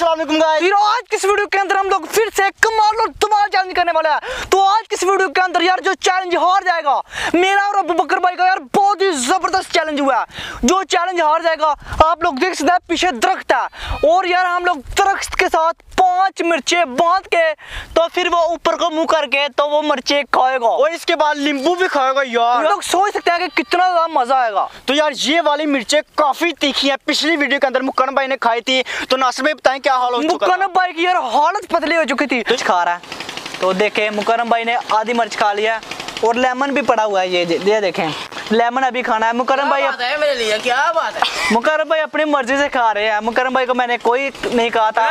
फिर आज किस वीडियो के अंदर हम लोग फिर से कमाल और धमाल चैलेंज करने वाले हैं? तो आज किस वीडियो के अंदर यार जो चैलेंज हार जाएगा? मेरा और अबू बकर भाई का यार बहुत ही ज़बरदस्त चैलेंज हुआ है। जो चैलेंज हार जाएगा आप लोग देख सकते हैं पीछे दरख्त है। और यार हम लोग दरख्त के साथ पाँच मिर्चे बाँध के तो फिर वो ऊपर को मुँह करके तो वो मिर्चे खाएगा। और इसके बाद नींबू भी खाएगा यार। लोग सोच सकते हैं कि कितना ज़्यादा मज़ा आएगा। तो यार ये वाली मिर्चे काफ़ी तीखी है। पिछली वीडियो के अंदर मुक्कन भाई ने खाई थी तो नासिर भाई बताएँ क्या हाल हो चुका मुकरम भाई की यार हालत पतली हो चुकी थी। कुछ खा रहा है। तो देखे मुकरम भाई ने आधी मिर्च खा लिया है और लेमन भी पड़ा हुआ है ये ये देखें। लेमन अभी खाना है। मुकरम भाई बात है मेरे लिए? क्या बात है? मुकरम भाई अपनी मर्ज़ी से खा रहे हैं। मुकरम भाई को मैंने कोई नहीं कहा था।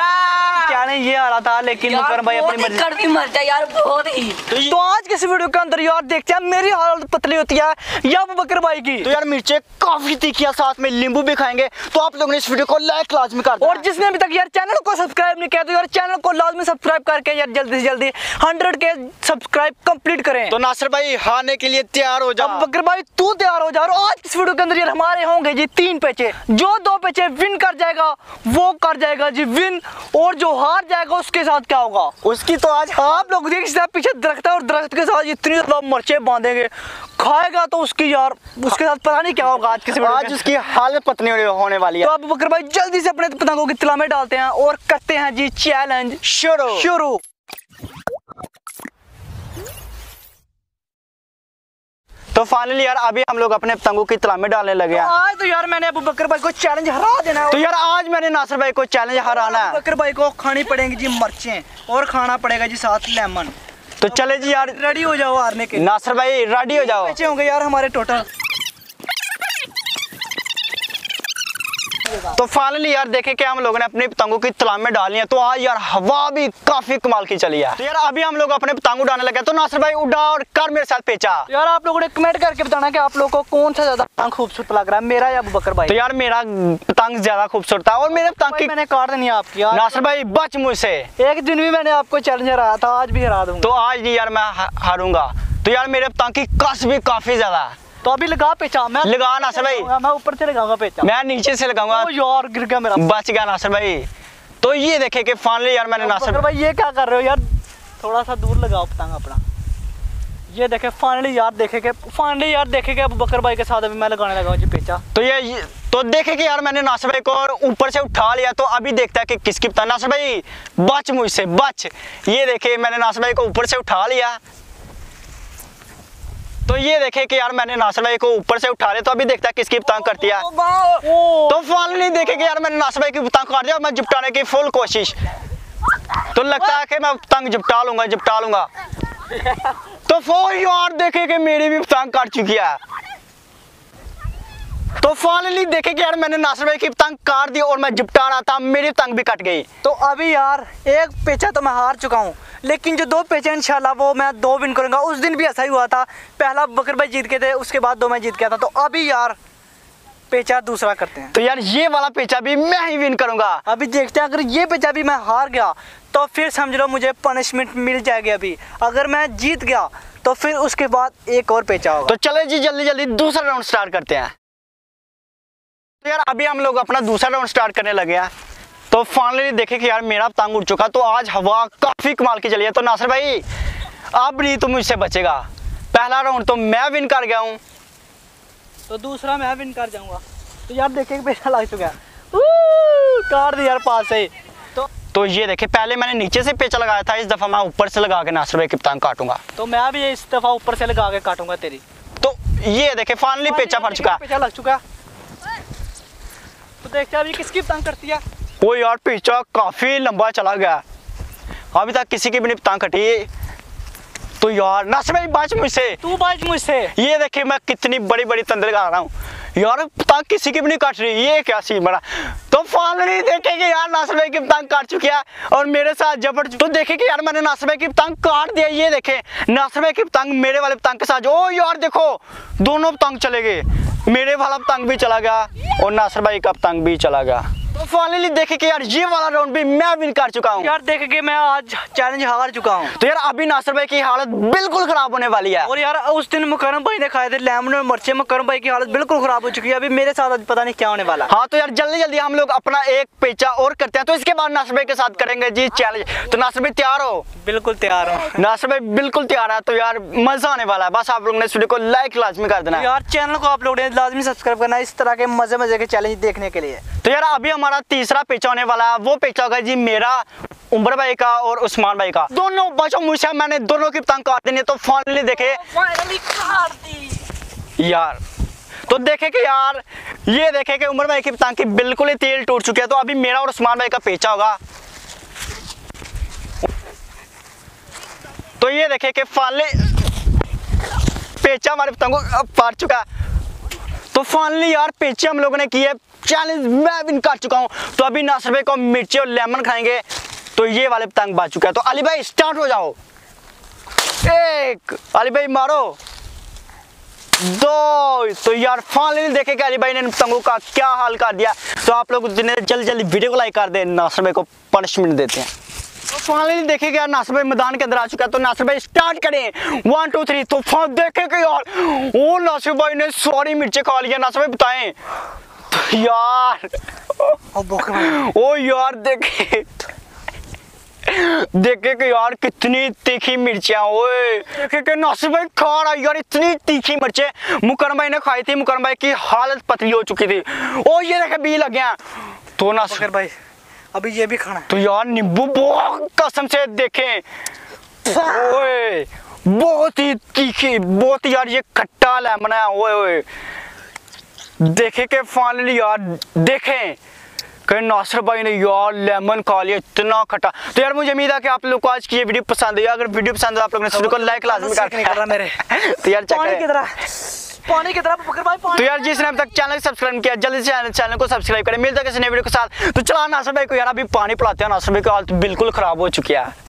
क्या नहीं ये आ रहा था लेकिन मुकरम भाई अपनी मर्ज़ी कड़वी मर जाए यार बहुत ही। तो आज के वीडियो के अंदर यार देखते हैं मेरी हालत पतली होती है या बकर भाई की। तो यार मिर्चे काफ़ी तीखी हैं साथ में नींबू भी खाएँगे। तो आप लोगों ने इस वीडियो को लाइक लाजमी कर और जिसने अभी तक यार चैनल को सब्सक्राइब नहीं किया तो यार चैनल को लाजमी सब्सक्राइब करके यार जल्दी से जल्दी हंड्रेड के सब्सक्राइब कंप्लीट करें। तो नासिर भाई हारने के लिए तैयार हो जाओ। बकर भाई तू तैयार हो जा और आज इस वीडियो के अंदर यार हमारे होंगे जी तीन पेचे। जो दो पेचे विन कर जाएगा वो कर जाएगा जी विन और जो हार जाएगा उसके साथ क्या होगा? उसकी तो आज आप लोग देख सकते हैं पीछे दरख्त है और दरख्त के साथ इतनी ज़्यादा मिर्चे बांधेंगे। खाएगा तो उसकी यार उसके साथ पता नहीं क्या होगा आज किसी आज उसकी हालत पतनी होने- वाली तो है अब बकर भाई जल्दी से अपने पतंगों की तला में डालते हैं और करते हैं जी चैलेंज शुरू। शुरू। तो फाइनली यार अभी हम लोग अपने पतंगों की तला में डालने लगे हैं। आज तो यार मैंने अबू बकर भाई को चैलेंज हरा देना है तो यार आज मैंने नासिर भाई को चैलेंज हराना है। बकर भाई को खानी पड़ेगी जी मर्चे और खाना पड़ेगा जी साथ लेमन। तो चले जी यार। रेडी हो जाओ हारने के। नासिर भाई रेडी हो जाओ। होंगे यार हमारे टोटल तो फाइनली यार देखे कि हम लोगों ने अपने पतंगों की तलाम में डाली है। तो आज यार हवा भी काफ़ी कमाल की चली है। तो यार अभी हम लोग अपने पतंग उड़ाने लगे तो नासिर भाई उड़ा और कर मेरे साथ पेचा। यार आप लोगों ने कमेंट करके बताना कि आप लोगों को कौन सा ज़्यादा पतंग खूबसूरत लग रहा है। मेरा या बकर भाई? तो यार मेरा पतंग ज़्यादा खूबसूरत था और मेरे पतंग की मैंने काट देनी आपकी। नासिर भाई बच मुझसे। एक दिन भी मैंने आपको चैलेंज हराया था आज भी हरा दूँगा। तो आज नहीं यार मैं हारूँगा। तो यार मेरे पतंग की कस भी काफ़ी ज़्यादा है। तो अभी लगा पेचा मैं लगा नासिर भाई। मैं ऊपर से लगाऊँगा पेचा। मैं नीचे से लगाऊँगा। ओ यार गिर गया मेरा। बच गया नासिर भाई। तो ये देखे कि फाइनली यार मैंने नासिर भाई ये क्या कर रहे हो यार? थोड़ा सा दूर लगाओ पतंग अपना। ये देखे फाइनली यार देखे के फाइनली यार देखे के अब बकर भाई के साथ अभी मैं लगाने लगा जी पेचा। तो ये, तो देखे कि यार मैंने नासिर भाई को और ऊपर से उठा लिया तो अभी देखता है कि किसकी पता नासिर भाई बच मुझसे बच। ये देखे मैंने नासिर भाई को ऊपर से उठा लिया। तो ये देखे कि यार मैंने नासिर भाई को ऊपर से उठा लिया तो अभी देखता है किसकी पतंग करती है। तो फाइनली देखे कि यार मैंने नासिर भाई की पतंग काट दिया मैं जिपटाने की फुल कोशिश। तो लगता है कि मैं पतंग जिपटा लूँगा जिपटा लूँगा। तो फोर यार देखे कि मेरी भी पतंग काट चुकी है। तो फाइनली देखे कि यार मैंने नासिर भाई की पतंग काट दी और मैं जिपटा रहा था मेरी पतंग भी कट गई। तो अभी यार एक पेचा तो मैं हार चुका हूँ। लेकिन जो दो पेचे इंशाल्लाह वो मैं दो विन करूँगा। उस दिन भी ऐसा ही हुआ था। पहला बकर भाई जीत के थे उसके बाद दो मैं जीत गया था। तो अभी यार पेचा दूसरा करते हैं। तो यार ये वाला पेचा भी मैं ही विन करूँगा। अभी देखते हैं अगर ये पेचा भी मैं हार गया तो फिर समझ लो मुझे पनिशमेंट मिल जाएगी अभी। अगर मैं जीत गया तो फिर उसके बाद एक और पेचा होगा। तो चले जी जल्दी जल्दी दूसरा राउंड स्टार्ट करते हैं। तो यार अभी हम लोग अपना दूसरा राउंड स्टार्ट करने लगे हैं। तो फाइनली देखे कि यार मेरा पतंग उड़ चुका तो आज हवा काफ़ी कमाल की चली है। तो नासिर भाई अब नहीं तो मुझसे बचेगा। पहला राउंड तो मैं विन कर गया हूँ। तो दूसरा मैं विन कर जाऊँगा। तो यार देखे पैसा लग चुका है। काट दी यार पास से। तो तो ये देखे पहले मैंने नीचे से पेचा लगाया था इस दफ़ा मैं ऊपर से लगा के नासिर भाई की पतंग काटूँगा। तो मैं भी इस दफ़ा ऊपर से लगा के काटूँगा तेरी। तो ये देखे फाइनली पेचा फट चुका। पेचा लग चुका। तो देखते हैं अभी किसकी पतंग करती है। वो यार पीछा काफ़ी लंबा चला गया। अभी तक किसी की भी नहीं पतंग कटी। तो यार नासिर भाई बच मुझसे। तू बाज मुझसे। ये देखिए मैं कितनी बड़ी बड़ी तंदर लगा रहा हूँ। यार पतंग किसी की भी नहीं काट रही। ये क्या सीन बना? तो फाइनली देखे कि यार नासिर भाई की पतंग काट चुकी है। और मेरे साथ जबर तो देखे कि यार मैंने नासिर भाई की पतंग काट दिया ये देखे नासिर भाई की पतंग मेरे वाले पतंग के साथ ओ यार देखो दोनों पतंग चले गए। मेरे वाला पतंग भी चला गया और नासिर भाई का पतंग भी चला गया। तो फाइनली देखे कि यार ये वाला राउंड भी मैं विन कर चुका हूँ। यार देखे के मैं आज चैलेंज हार चुका हूँ। तो यार अभी नासर भाई की हालत बिल्कुल खराब होने वाली है। और यार उस दिन मुकरम भाई ने खाए थे लेमन और मिर्चे मुकरम भाई की हालत बिल्कुल खराब हो चुकी है। अभी मेरे साथ आज पता नहीं क्या होने वाला हाँ। तो यार जल्दी जल्दी हम लोग अपना एक पेचा और करते हैं। तो इसके बाद नासिर भाई के साथ करेंगे जी चैलेंज तो नासर भाई तैयार हो? बिल्कुल तैयार हो। नासर भाई बिल्कुल तैयार है। तो यार मज़ा आने वाला है। बस आप लोगों ने इस वीडियो को लाइक लाजमी कर देना यार चैनल को आप लोग ने लाजमी सब्सक्राइब करना इस तरह के मज़े मज़े के चैलेंज देखने के लिए। तो यार अभी हमारा तीसरा पेचा होने वाला है। वो पेचा होगा जी मेरा उमर भाई का और उस्मान भाई का। दोनों बच्चों मुझसे मैंने दोनों की पतंग काट देनी तो फाइनली देखे। यार तो देखे कि यार ये देखे कि उमर भाई की पतंग की बिल्कुल ही तेल टूट चुकी है तो अभी मेरा और उस्मान भाई का पेचा होगा। तो ये देखे कि फाइनली पेचा हमारे पतंग को फाड़ चुका है। तो फाइनली यार पेचे हम लोगों ने किए चैलेंज मैं विन कर चुका हूँ। तो अभी नासिर भाई को मिर्ची और लेमन खाएँगे। तो ये वाले पतंग बाज चुका है। तो अली भाई स्टार्ट हो जाओ। एक, अली भाई मारो। दो तो यार फाइनली देखे कि अली भाई ने पतंगों का क्या हाल कर दिया। तो आप लोग जिन्हें जल्दी जल्दी वीडियो को लाइक कर दे, नासिर भाई को पनिशमेंट देते हैं। तो फाइनली देखे कि यार नासिर भाई मैदान के अंदर आ चुका है। तो नासिर भाई स्टार्ट करें। वन टू थ्री तो देखे कि यार। ओ, नासिर भाई ने सॉरी मिर्चे खा लिया नासिर भाई बताएँ। यार। ओ यार देखे। देखे कि यार कितनी तीखी मिर्चियाँ ओए। देखे कि नासिर भाई खा रहा यार इतनी तीखी मिर्चें। मुकरम भाई ने खाई थी मुकरम भाई की हालत पतली हो चुकी थी। ओ ये देखे बी लग गया तो नासिर बोकर भाई अभी ये भी खाना है। तो यार नींबू बहुत कसम से देखें। ओए बहुत ही तीखी बहुत यार ये खट्टा लेमन है ओए ओए। देखे के फाइनली यार देखें। कहीं नासिर भाई ने यार लेमन खा लिया इतना खट्टा। तो यार मुझे उम्मीद है कि आप लोग को आज की ये वीडियो पसंद है अगर वीडियो पसंद है आप लोगों ने वीडियो को लाइक लाजमी कर रहा मेरे। तो यार पानी की तरह पानी की तरह बोकर भाई पानी तो यार जिसने अब तक चैनल सब्सक्राइब किया जल्दी से चैनल चैनल को सब्सक्राइब करें। मिलता है किसी नए वीडियो के साथ। तो चला नासिर भाई को यार अभी पानी पिलाते हैं। नासिर भाई की हालत बिल्कुल खराब हो चुकी है।